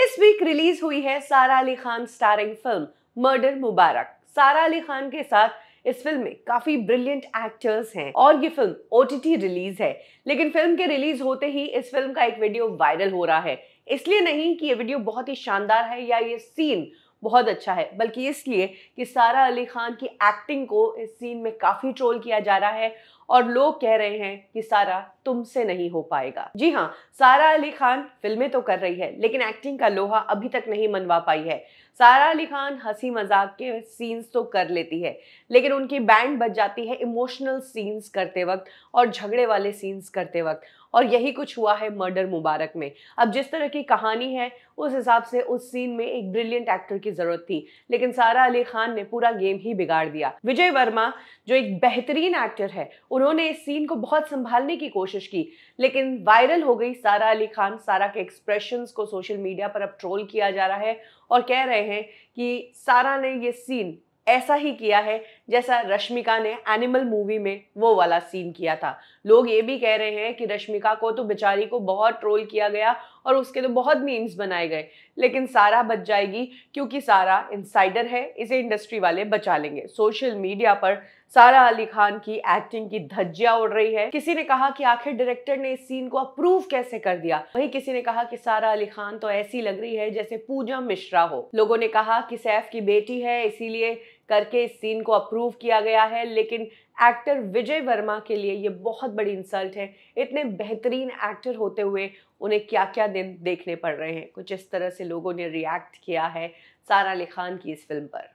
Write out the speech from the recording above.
इस week release हुई है Sara Ali Khan starring film murder Mubarak Sara Ali Khan के साथ इस फ़िल्म में काफ़ी ब्रिलियंट एक्टर्स हैं और ये फ़िल्म ओटीटी रिलीज़ है। लेकिन फ़िल्म के रिलीज़ होते ही इस फ़िल्म का एक वीडियो वायरल हो रहा है। इसलिए नहीं कि ये वीडियो बहुत ही शानदार है या ये सीन बहुत अच्छा है। बल्कि इसलिए कि सारा अली खान की एक्टिंग को इस सीन में काफ़ी ट्रोल किया जा रहा है और लोग कह रहे हैं कि सारा तुमसे नहीं हो पाएगा। जी हाँ सारा अली खान फ़िल्में तो कर रही है, लेकिन एक्टिंग का लोहा अभी तक नहीं मनवा पाई है। सारा अली खान हँसी मज़ाक के सीन्स तो कर लेती है, लेकिन उनकी बैंड बच जाती है इमोशनल सीन्स करते वक्त और झगड़े वाले सीन्स करते वक्त। और यही कुछ हुआ है मर्डर मुबारक में। अब जिस तरह की कहानी है, उस हिसाब से उस सीन में एक ब्रिलियंट एक्टर की ज़रूरत थी, लेकिन सारा अली खान ने पूरा गेम ही बिगाड़ दिया। विजय वर्मा, जो एक बेहतरीन एक्टर है, उन्होंने इस सीन को बहुत संभालने की कोशिश की, लेकिन वायरल हो गई सारा अली खान, सारा के एक्सप्रेशन को सोशल मीडिया पर अब ट्रोल किया जा रहा है और कह रहे हैं कि सारा ने ये सीन ऐसा ही किया है जैसा रश्मिका ने एनिमल मूवी में वो वाला सीन किया था। लोग ये भी कह रहे हैं कि रश्मिका को तो बेचारी को बहुत ट्रोल किया गया और उसके तो बहुत मीम्स बनाए गए, लेकिन सारा बच जाएगी क्योंकि सारा इनसाइडर है, इसे इंडस्ट्री वाले बचा लेंगे। सोशल मीडिया पर सारा अली खान की एक्टिंग की धज्जियाँ उड़ रही है। किसी ने कहा कि आखिर डायरेक्टर ने इस सीन को अप्रूव कैसे कर दिया? वही किसी ने कहा कि सारा अली खान तो ऐसी लग रही है जैसे पूजा मिश्रा हो। लोगों ने कहा कि सैफ की बेटी है, इसीलिए करके इस सीन को अप्रूव किया गया है, लेकिन एक्टर विजय वर्मा के लिए ये बहुत बड़ी इंसल्ट है। इतने बेहतरीन एक्टर होते हुए उन्हें क्या क्या दिन देखने पड़ रहे हैं? कुछ इस तरह से लोगों ने रिएक्ट किया है सारा अली खान की इस फ़िल्म पर।